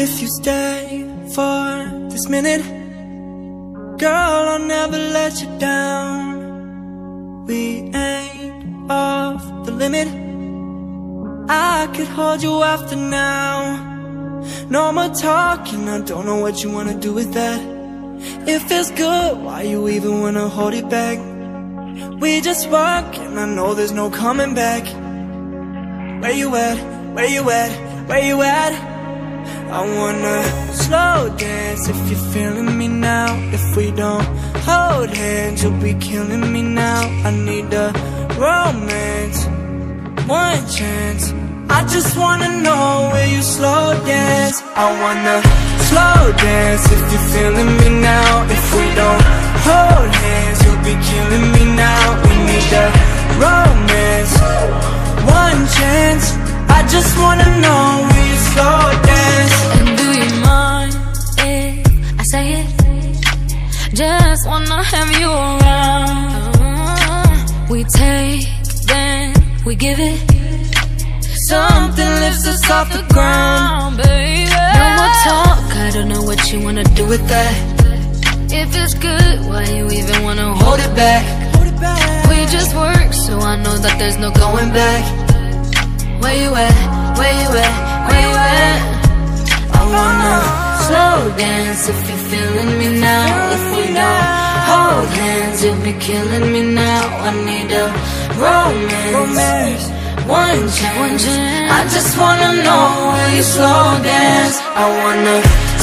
If you stay for this minute, girl, I'll never let you down. We ain't off the limit. I could hold you after now. No more talking, I don't know what you wanna do with that. It feels good, why you even wanna hold it back? We just walk, and I know there's no coming back. Where you at? Where you at? Where you at? I wanna slow dance if you're feeling me now. If we don't hold hands, you'll be killing me now. I need a romance, one chance. I just wanna know where you slow dance. I wanna slow dance if you're feeling me now. If we don't hold hands, you'll be killing me now. We need a romance, one chance. I just wanna know Just wanna have you around. We take, then we give it. Something lifts us off the ground, baby. No more talk, I don't know what you wanna do with that. If it's good, why you even wanna hold it back? We just work, so I know that there's no going back. Where you at? Where you at? Where you at? Slow dance if you're feeling me now. If we don't hold hands, you'll be killing me now. I need a romance, one chance. I just wanna know where you slow dance. I wanna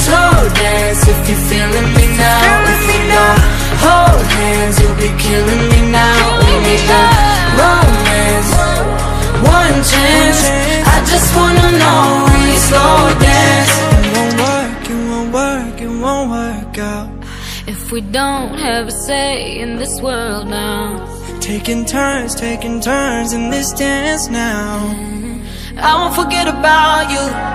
slow dance if you're feeling me now. If we don't hold hands, you'll be killing me now. We need a romance, one chance. I just wanna know where you slow dance. If we don't have a say in this world now. Taking turns, taking turns in this dance now. I won't forget about you.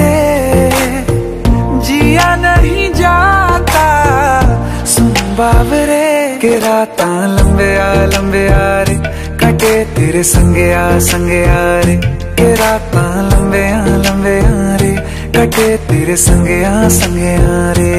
के राता लंबे आ लंबे आ रे कटे तेरे संगे आ संगे आ रे के राता लंबे आ लंबे आ रे कटे तेरे संगे आ संगे आ रे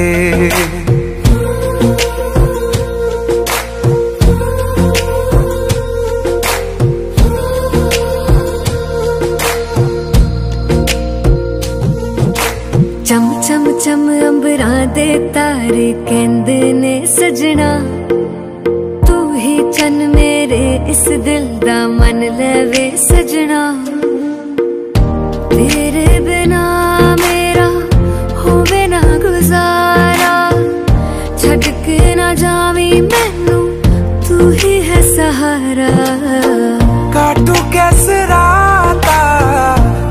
ਚਮ ਚਮ ਚਮ ਅੰਬਰਾਂ ਦੇ ਤਾਰੇ ਕਹਿੰਦੇ ਨੇ ਸਜਣਾ ਤੂੰ ਹੀ ਚੰਨ ਮੇਰੇ ਇਸ ਦਿਲ ਦਾ ਮਨ ਲਵੇ ਸਜਣਾ। ਤੇਰੇ ਬਿਨਾ ਮੇਰਾ ਹੋਵੇ ਨਾ ਗੁਜ਼ਾਰਾ। ਛੱਡ ਕੇ ਨਾ ਜਾਵੀ ਮੈਨੂੰ, ਤੂੰ ਹੀ ਹੈ ਸਹਾਰਾ। ਕਾਟੂ ਕੈਸੇ ਰਾਤਾ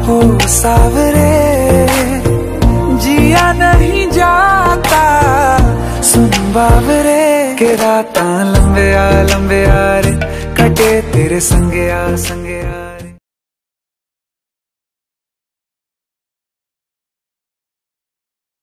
ਹੋ ਸਾਵਰੇ, ਜੀਆ ਨਹੀਂ ਜਾਤਾ। ਸੁਣ ਬਾਵਰੇ, ਕੇ ਰਾਤਾਂ ਲੰਬਿਆ ਲੰਬਿਆ ਰੇ। कटे तेरे संगे आ संगे